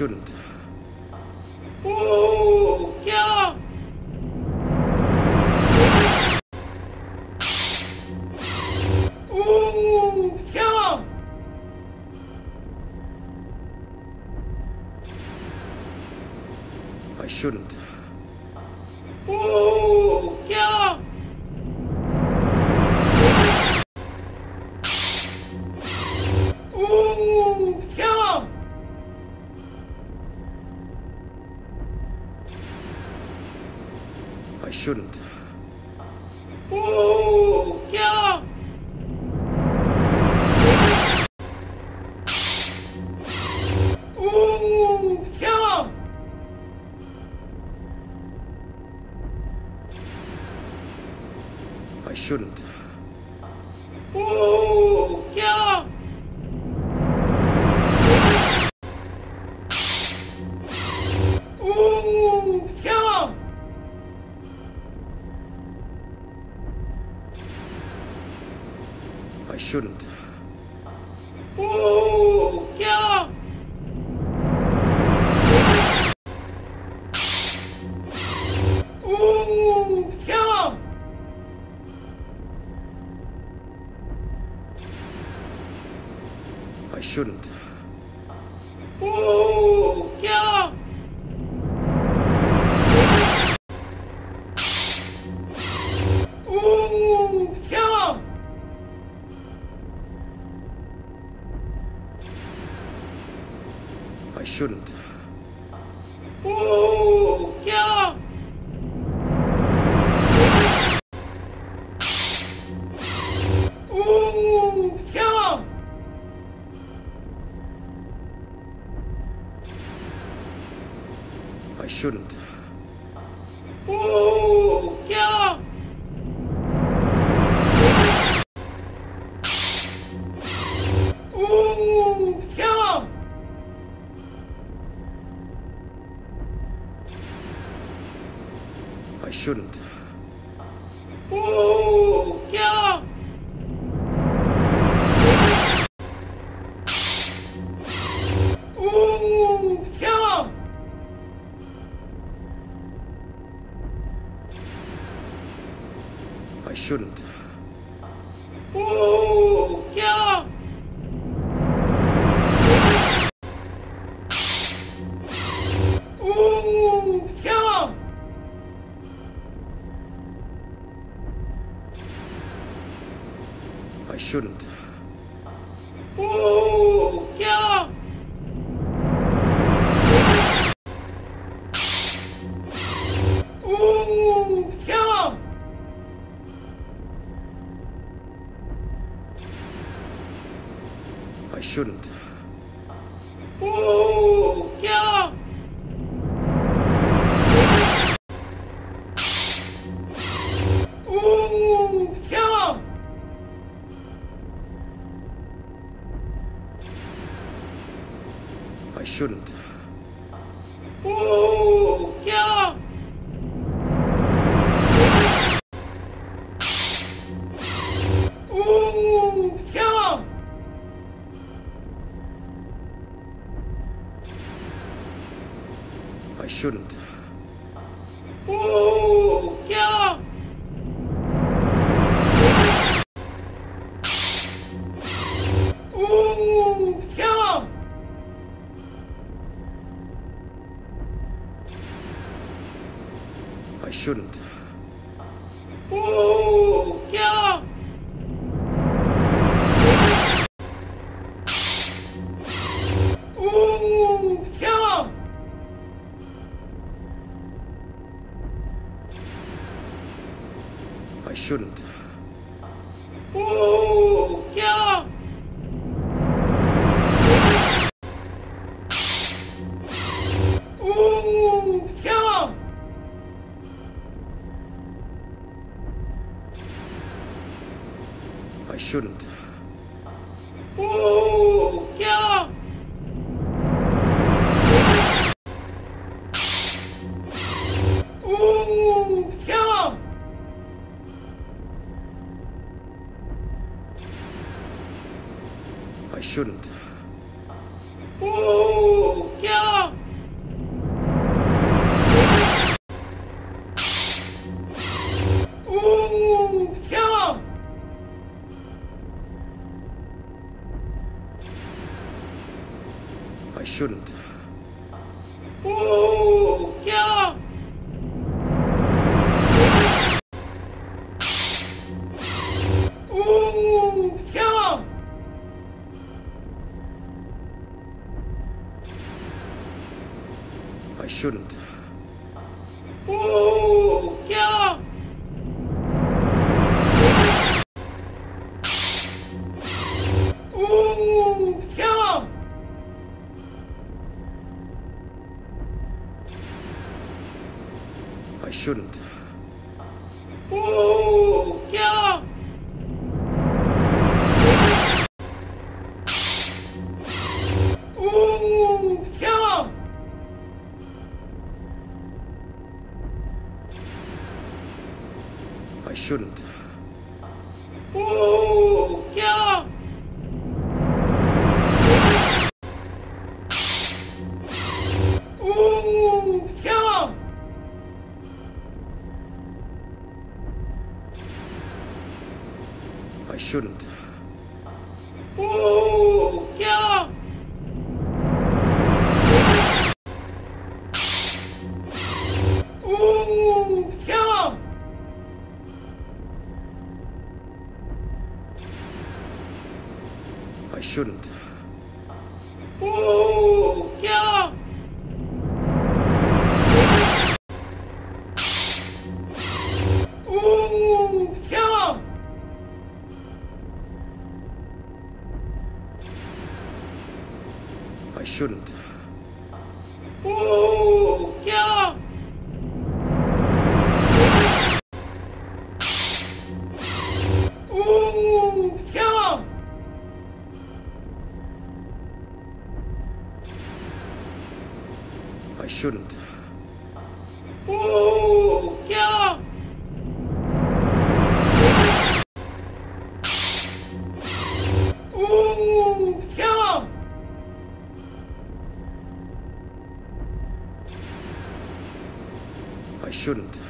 shouldn't. Whoa! I shouldn't. Whoa! Kill him! shouldn't. Whoa! Kill him! shouldn't. Whoa! Kill him! Ooh, kill him! I shouldn't. Ooh, kill him! shouldn't.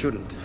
shouldn't.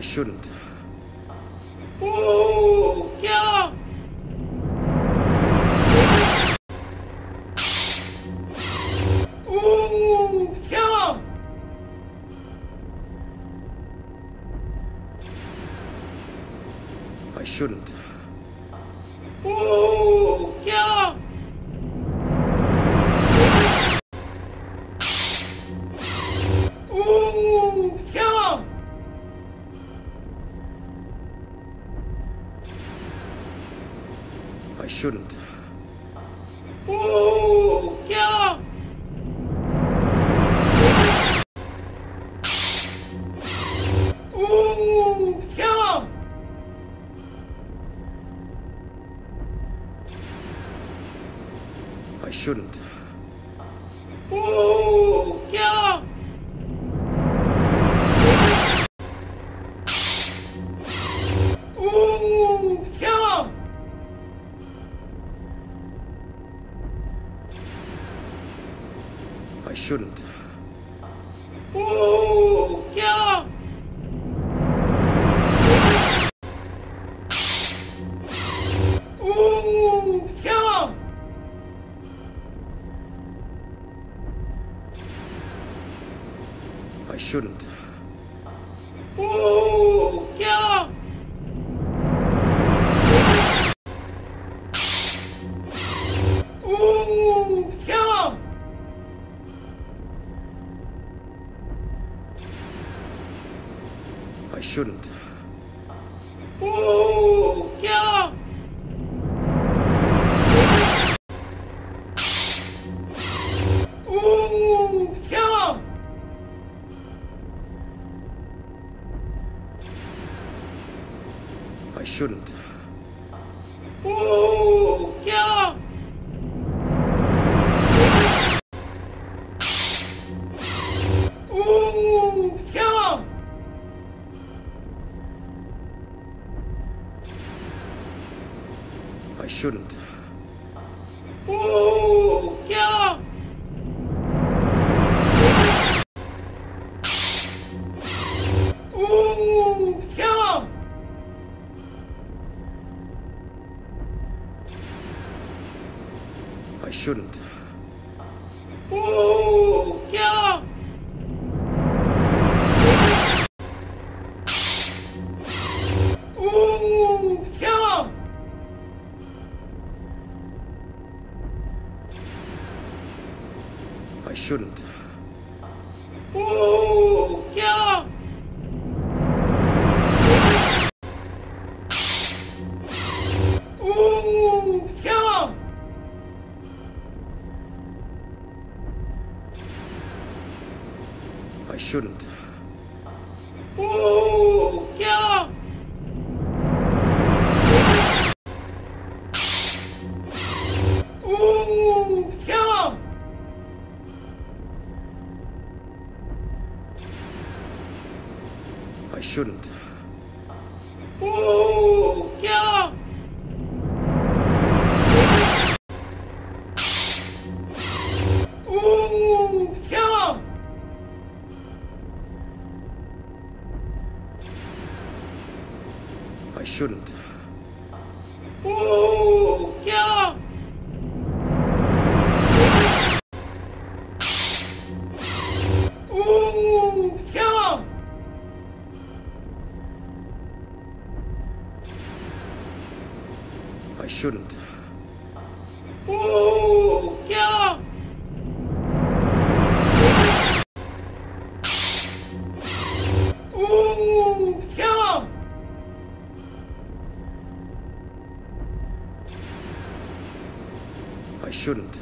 I shouldn't. Whoa! Kill him! shouldn't. I shouldn't. Whoa! Kill him! Ooh, kill him! I shouldn't. shouldn't.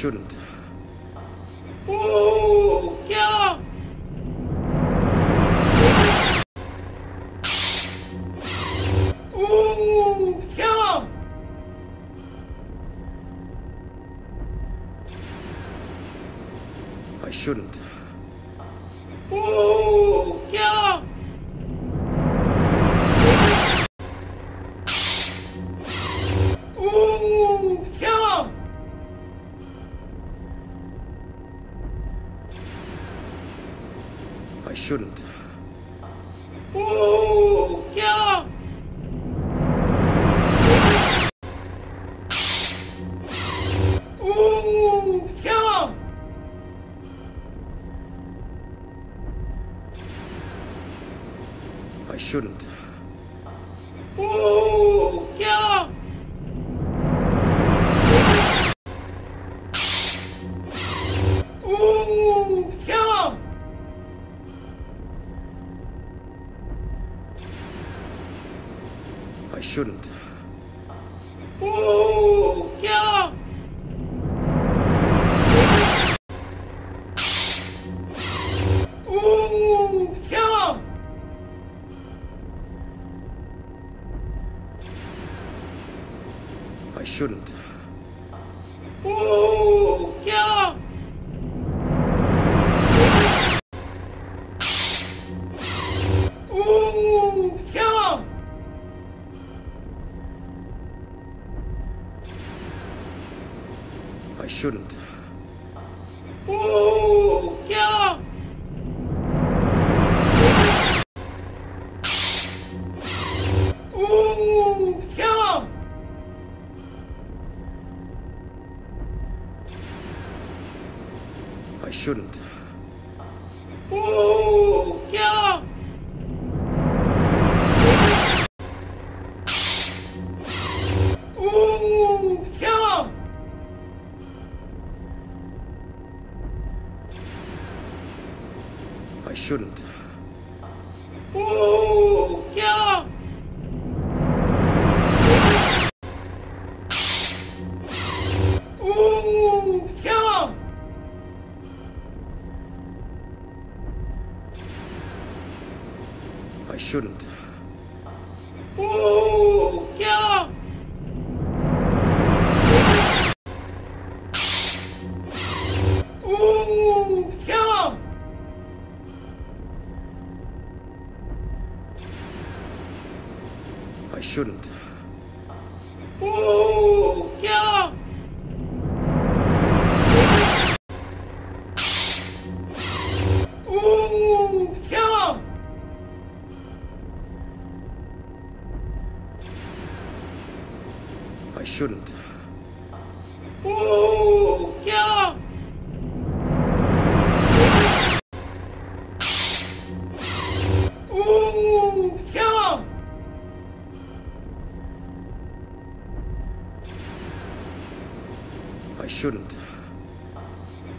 shouldn't. shouldn't. Whoa!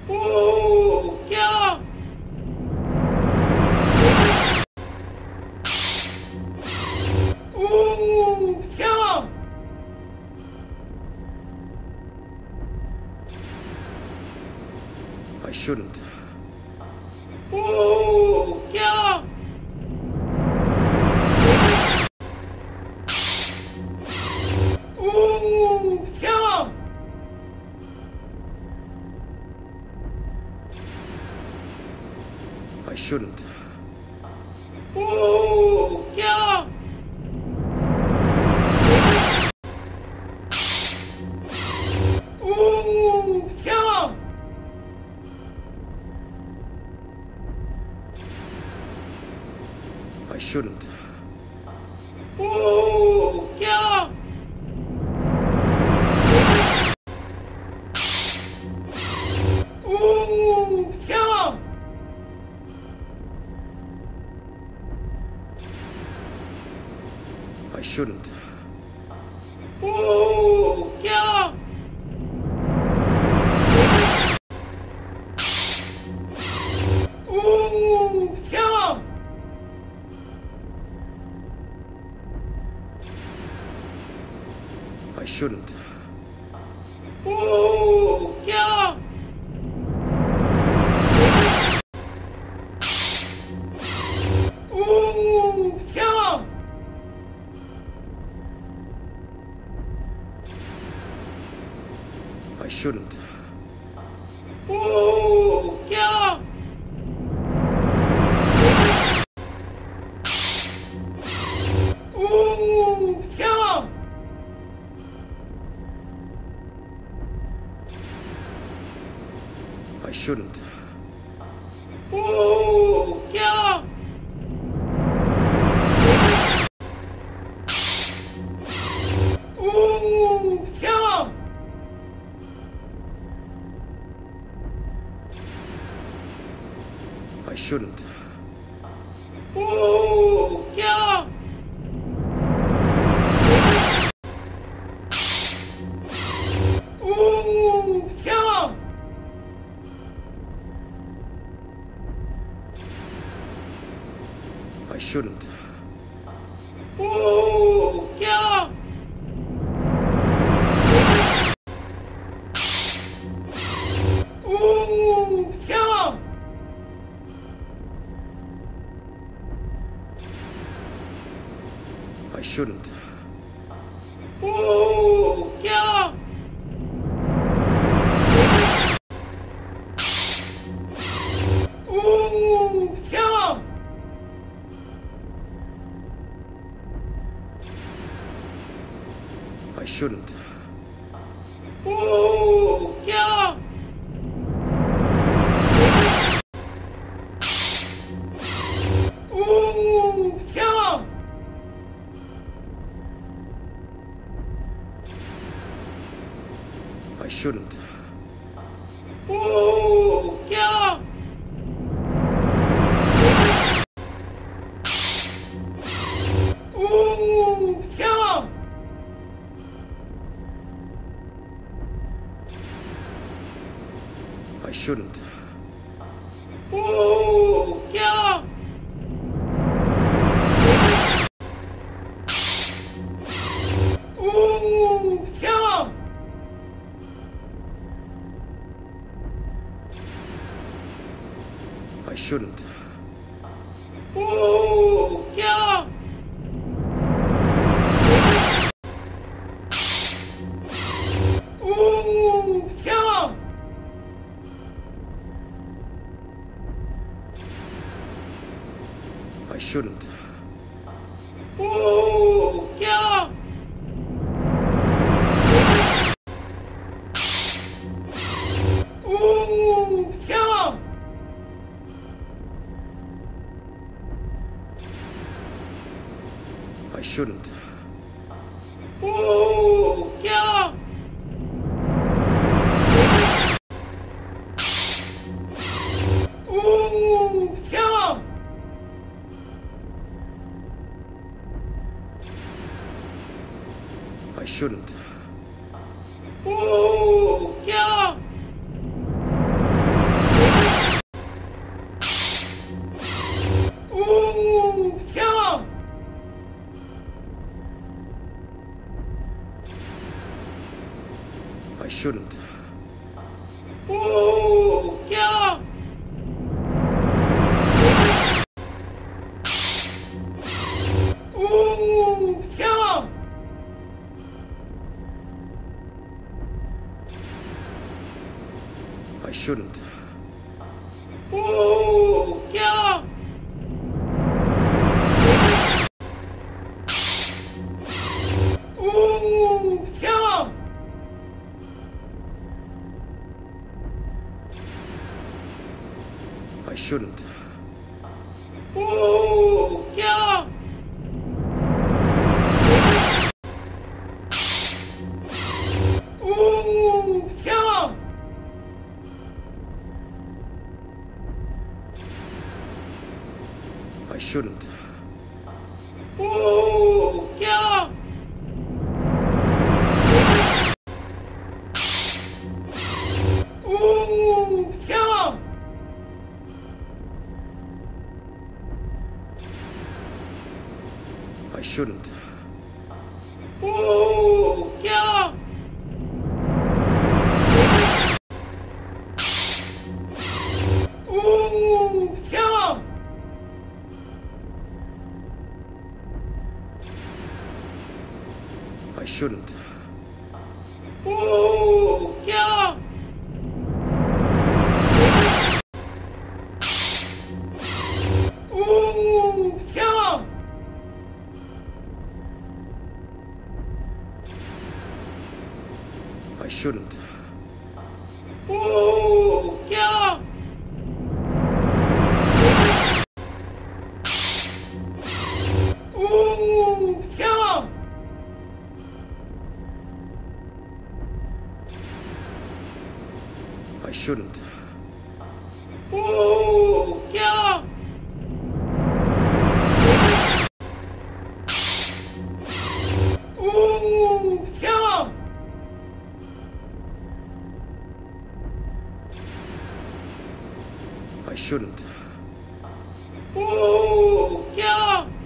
Ooh, kill him! Ooh, kill him! I shouldn't. shouldn't. I shouldn't. Whoa! Kill him! Shouldn't. Ooh, kill shouldn't. Ooh, I shouldn't. Whoa! Kill him!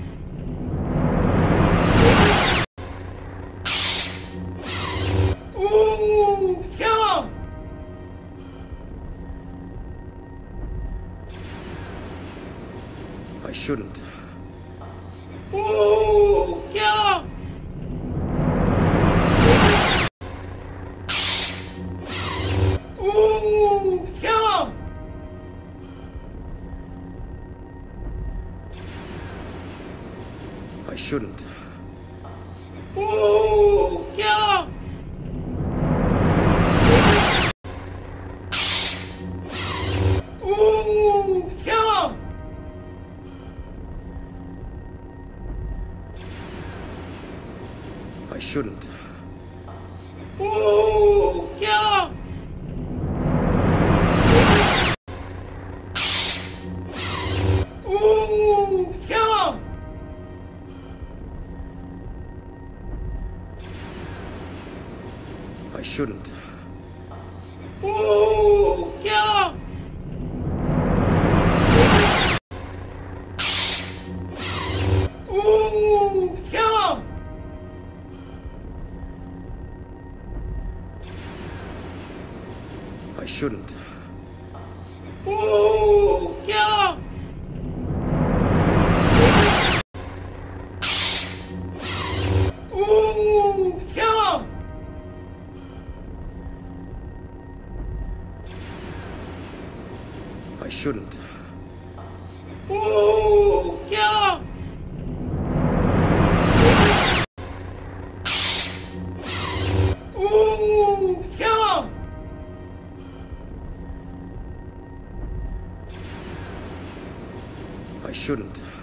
shouldn't.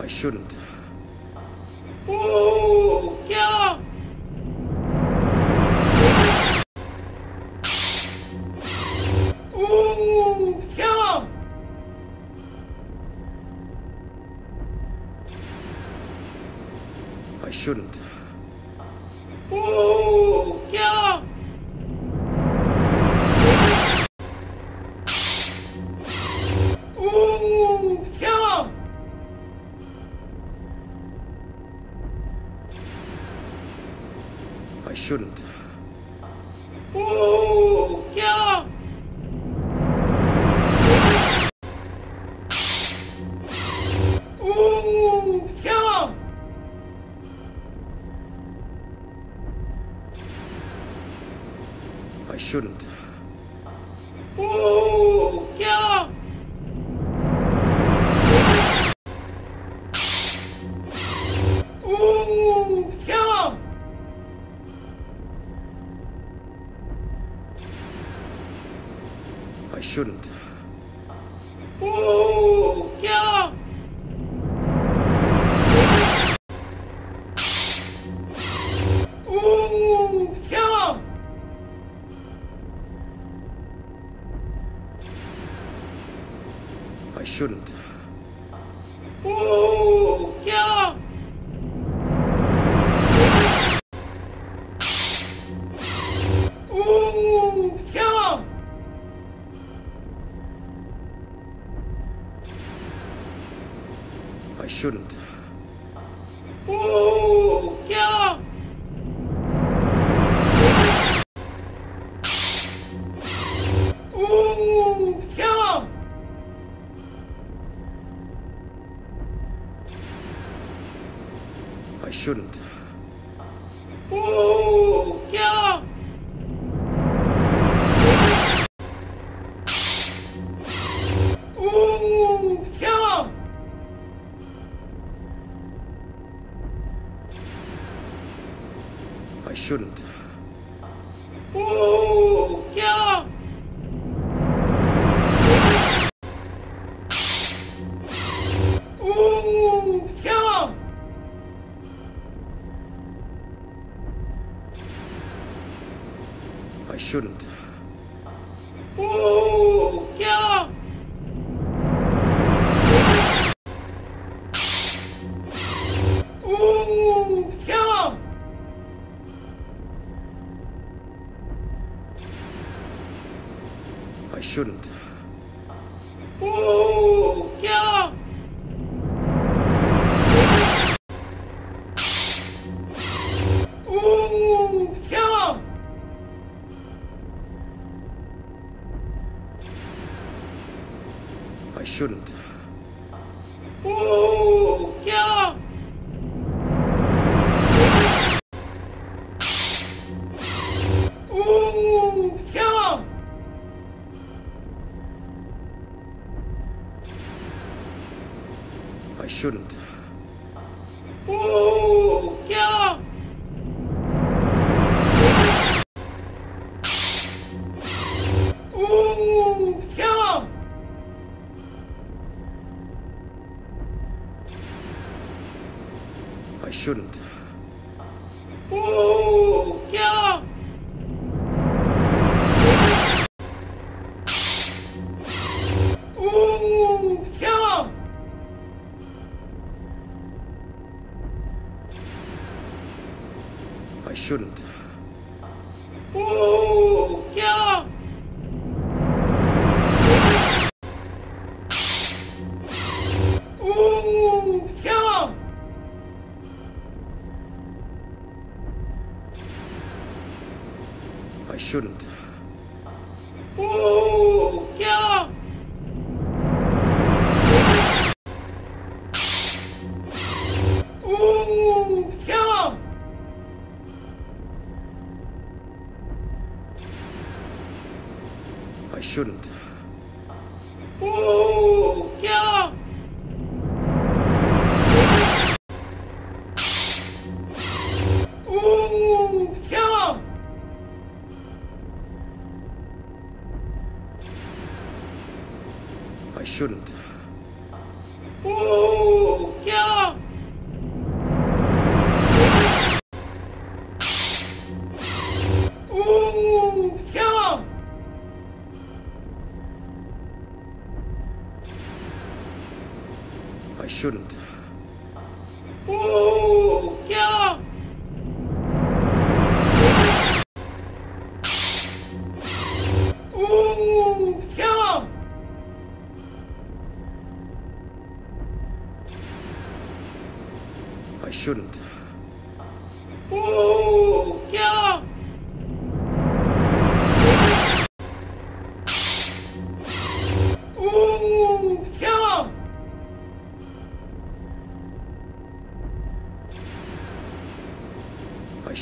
I shouldn't. Ooh, kill him! Ooh, kill him! I shouldn't. shouldn't. shouldn't. I shouldn't. Oh, Whoa!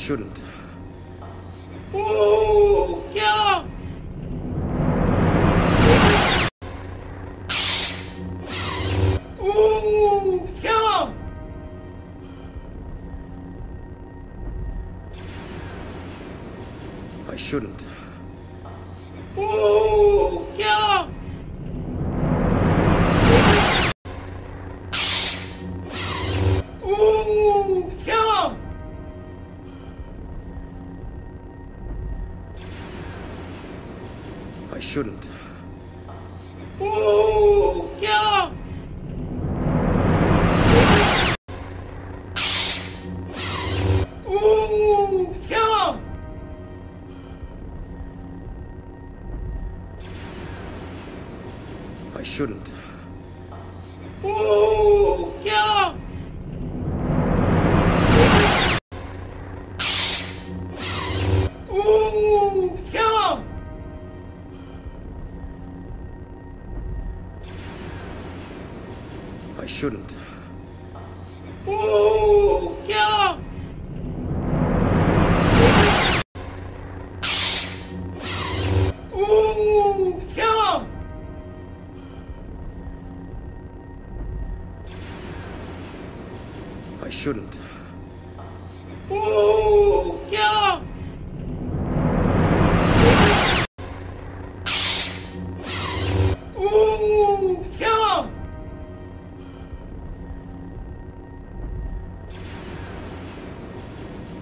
shouldn't. Whoa! Kill him! Ooh, kill him! I shouldn't.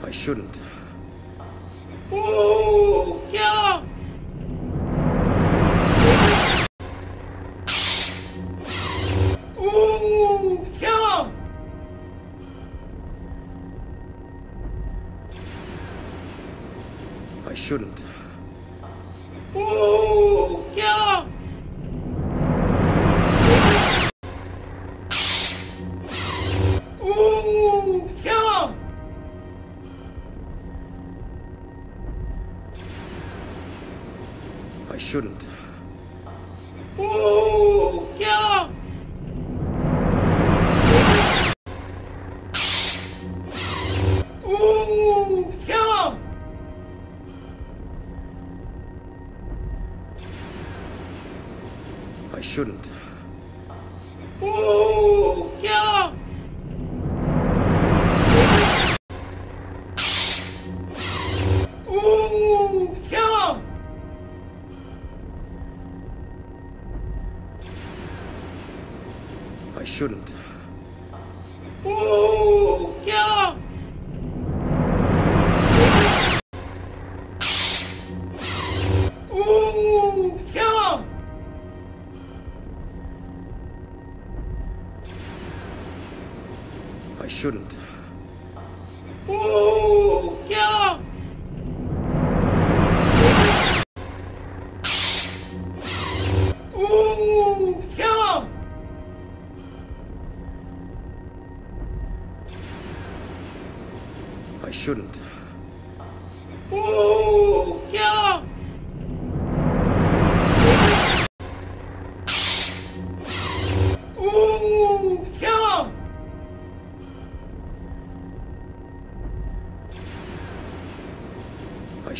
I shouldn't. Ooh, kill him!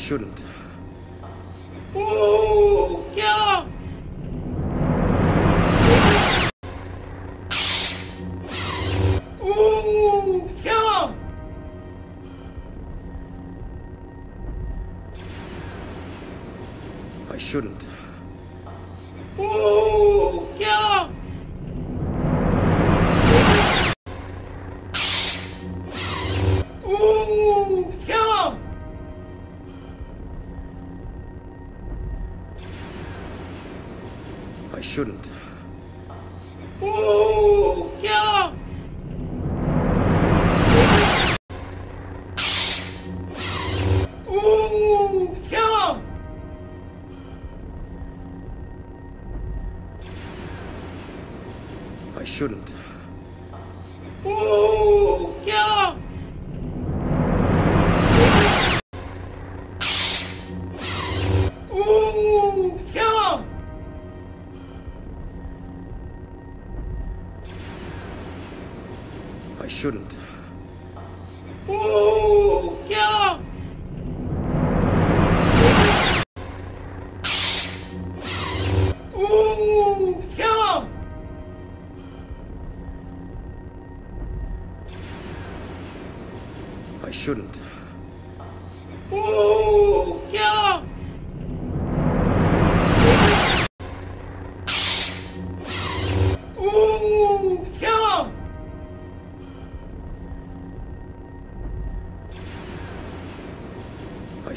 Shouldn't. Ooh,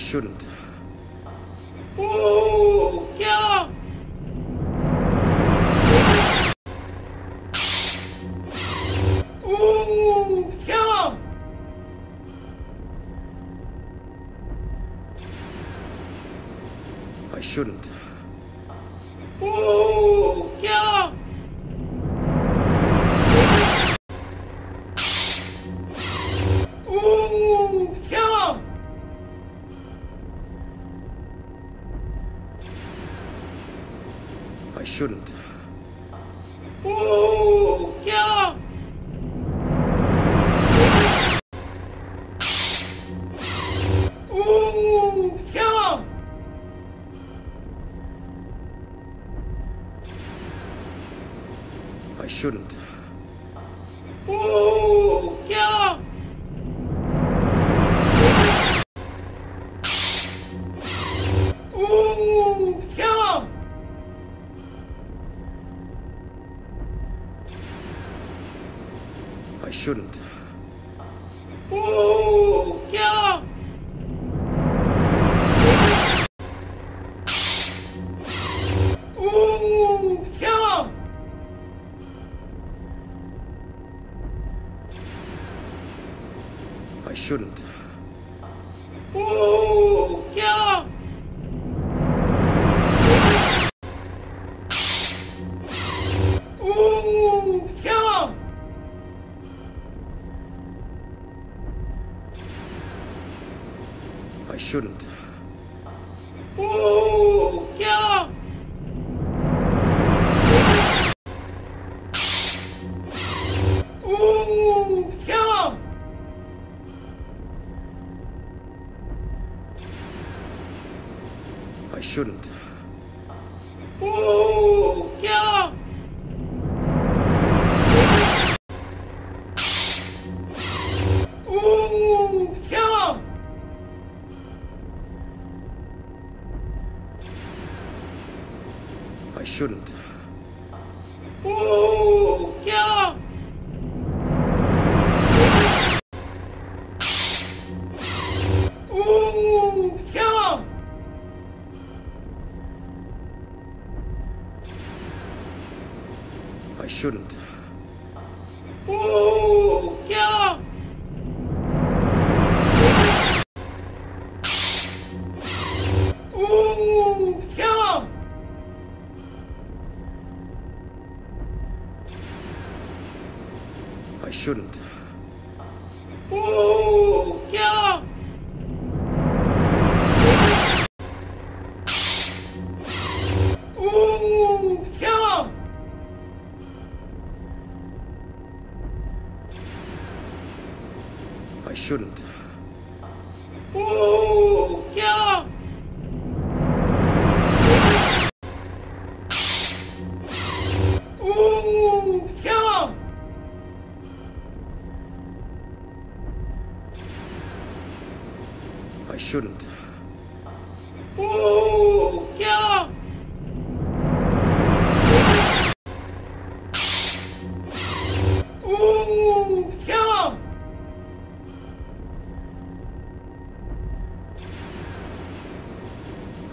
shouldn't. Ooh, kill him! Ooh, kill him! I shouldn't. shouldn't. Whoa! Kill him! Kill him! I shouldn't.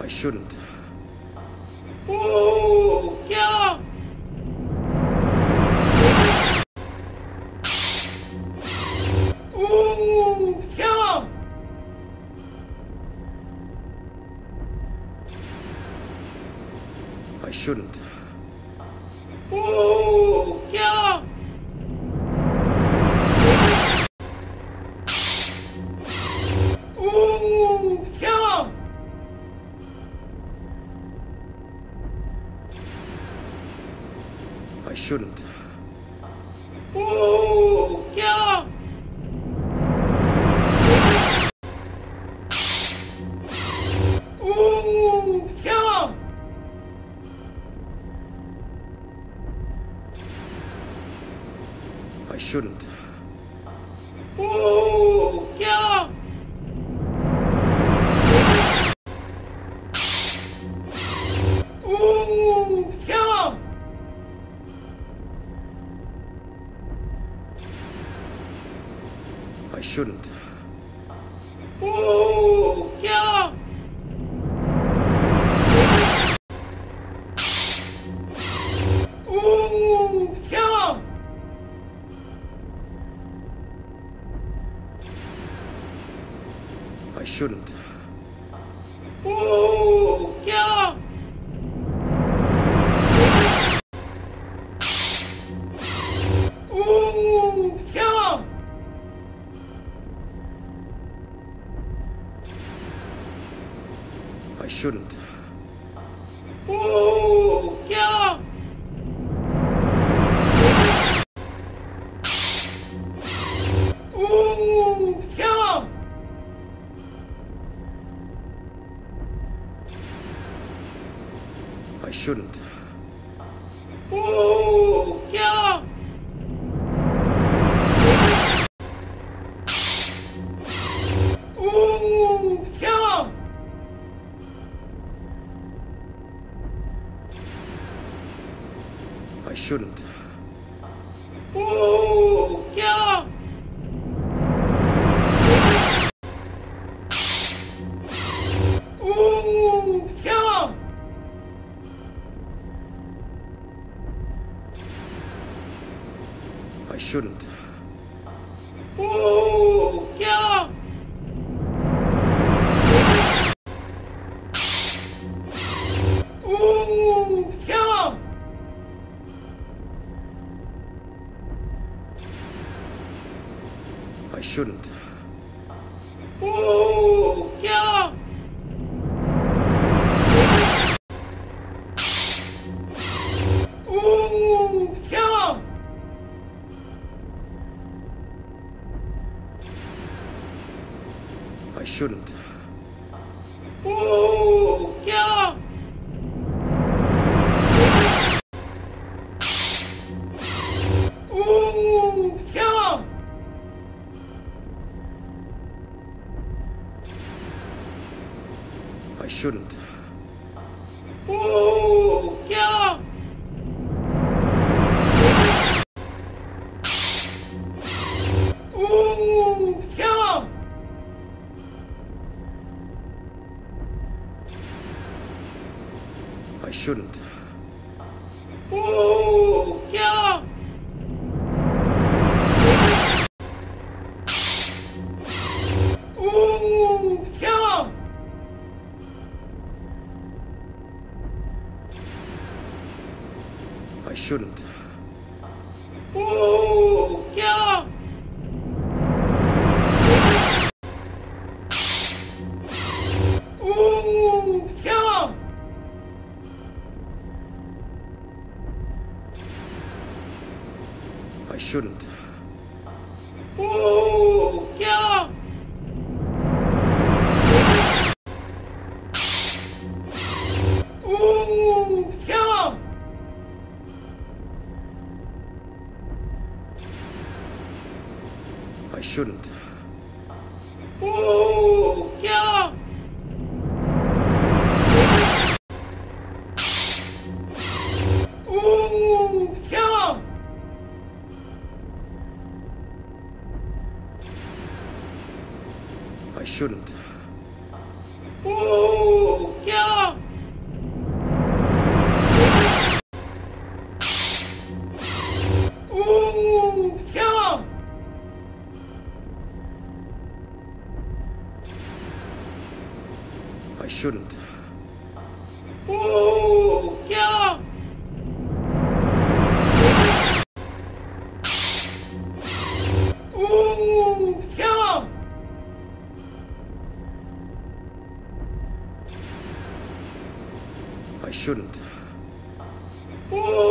I shouldn't. Oh, Whoa! Shouldn't. Shouldn't. Ooh,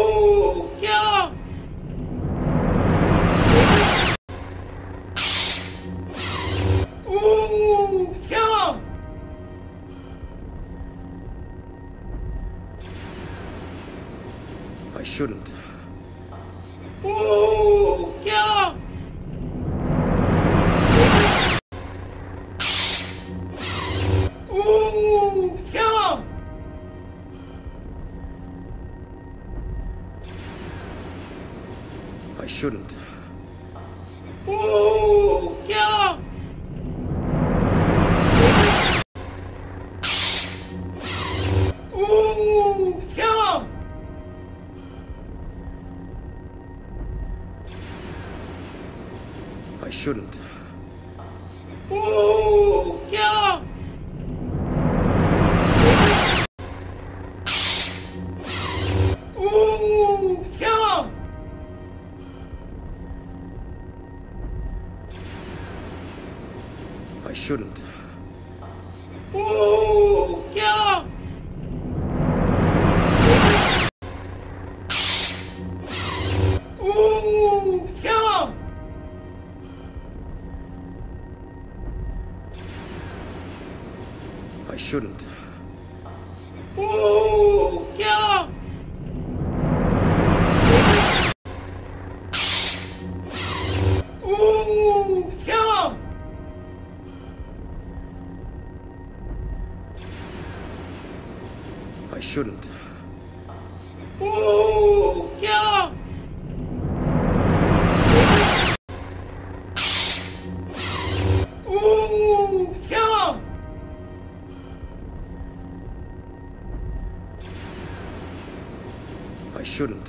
shouldn't.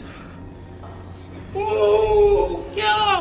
Whoa! Kill him!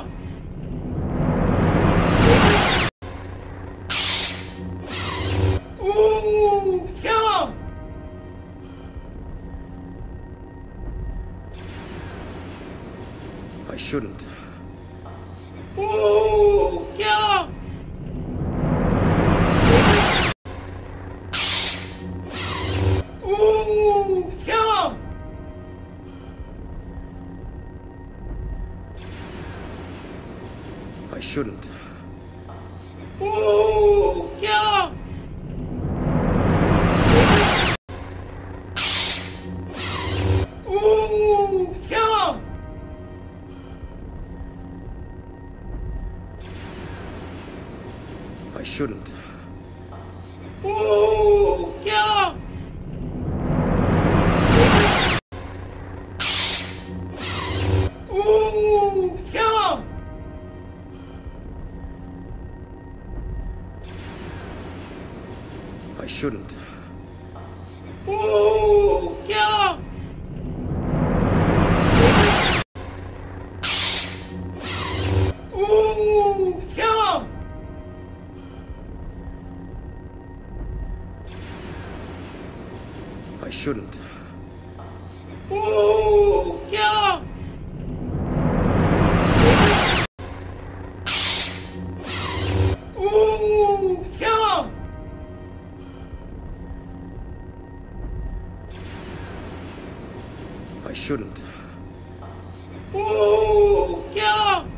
shouldn't. Whoa! Kill him! Ooh, kill him! I shouldn't. Ooh, kill him!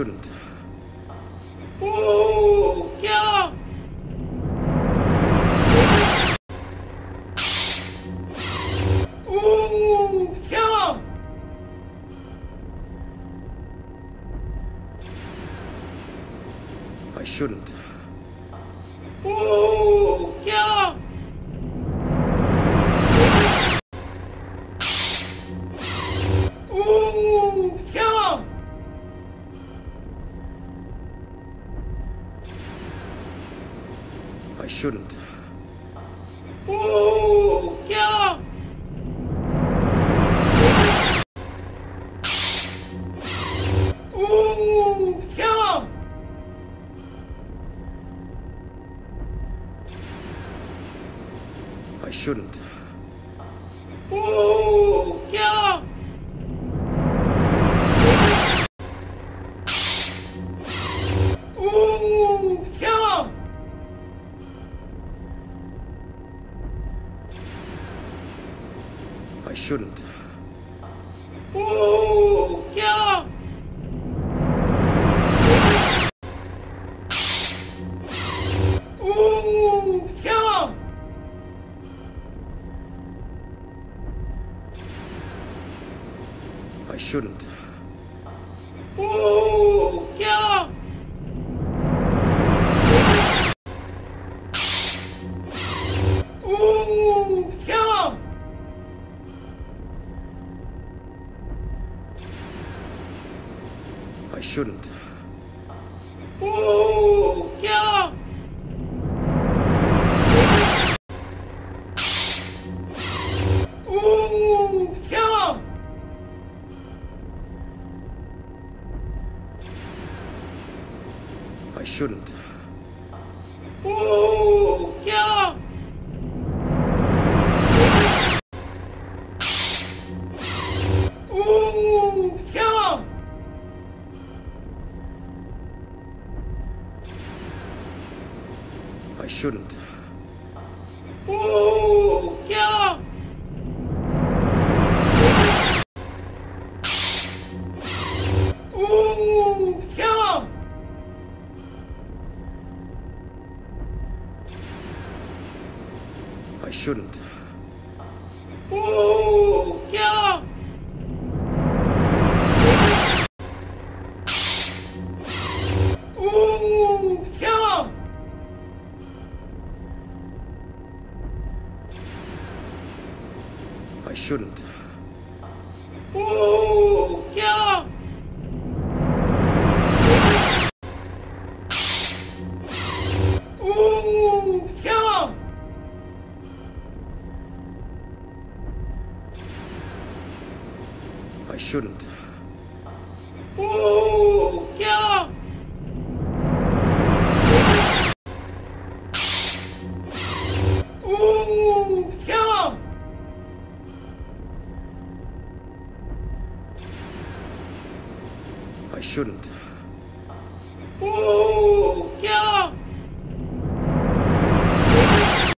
shouldn't. Whoa. I shouldn't. Ooh, kill him!